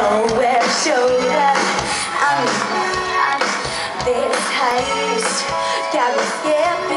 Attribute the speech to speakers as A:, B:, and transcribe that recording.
A: nowhere shoulder. I'm, I'm this heist. Got me scared.